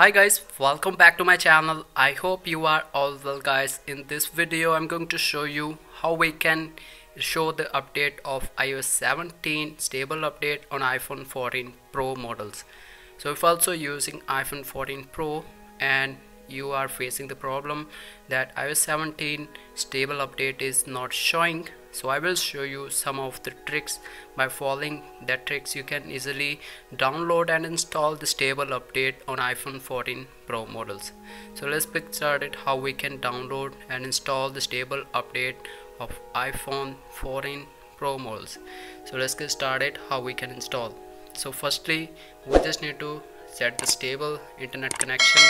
hi guys welcome back to my channel. I hope you are all well guys. In this video i'm going to show you how we can show the update of ios 17 stable update on iphone 14 pro models. So if also using iphone 14 pro and you are facing the problem that iOS 17 stable update is not showing. So I will show you some of the tricks. By following that tricks you can easily download and install the stable update on iPhone 14 Pro models. So let's get started how we can download and install the stable update of iPhone 14 Pro models. So let's get started how we can install. So firstly we just need to set the stable internet connection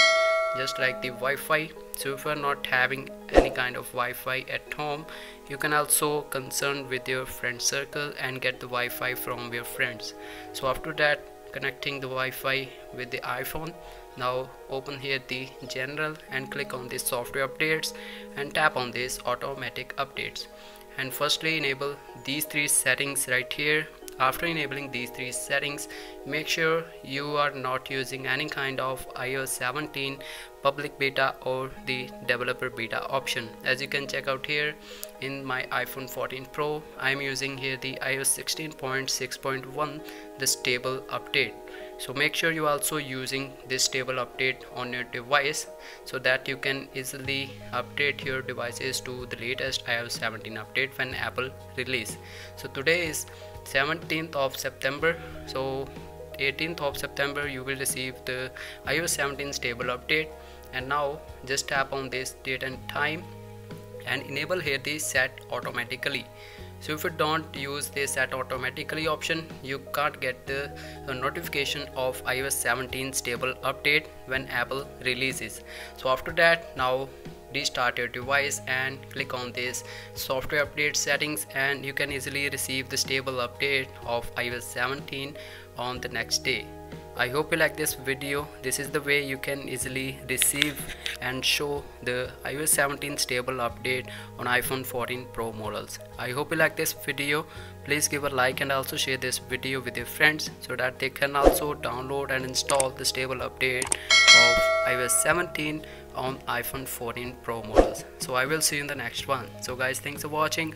just like the Wi-Fi. So if you are not having any kind of Wi-Fi at home you can also concern with your friend circle and get the Wi-Fi from your friends. So after that connecting the Wi-Fi with the iPhone now open here the general and click on the software updates and tap on this automatic updates. And firstly enable these three settings right here after enabling these three settings make sure you are not using any kind of iOS 17 public beta or the developer beta option. As you can check out here in my iPhone 14 Pro I'm using here the iOS 16.6.1 the stable update. So make sure you are also using this stable update on your device so that you can easily update your devices to the latest iOS 17 update when Apple release. So today is 17th of September. So 18th of September you will receive the iOS 17 stable update. And now just tap on this date and time and enable here the set automatically. So if you don't use the set automatically option you can't get the uh, notification of iOS 17 stable update when Apple releases. So after that now restart your device and click on this software update settings and you can easily receive the stable update of iOS 17 on the next day. I hope you like this video. This is the way you can easily receive and show the iOS 17 stable update on iPhone 14 Pro models. I hope you like this video. Please give a like and also share this video with your friends so that they can also download and install the stable update of iOS 17 on iPhone 14 Pro models. So I will see you in the next one. So guys thanks for watching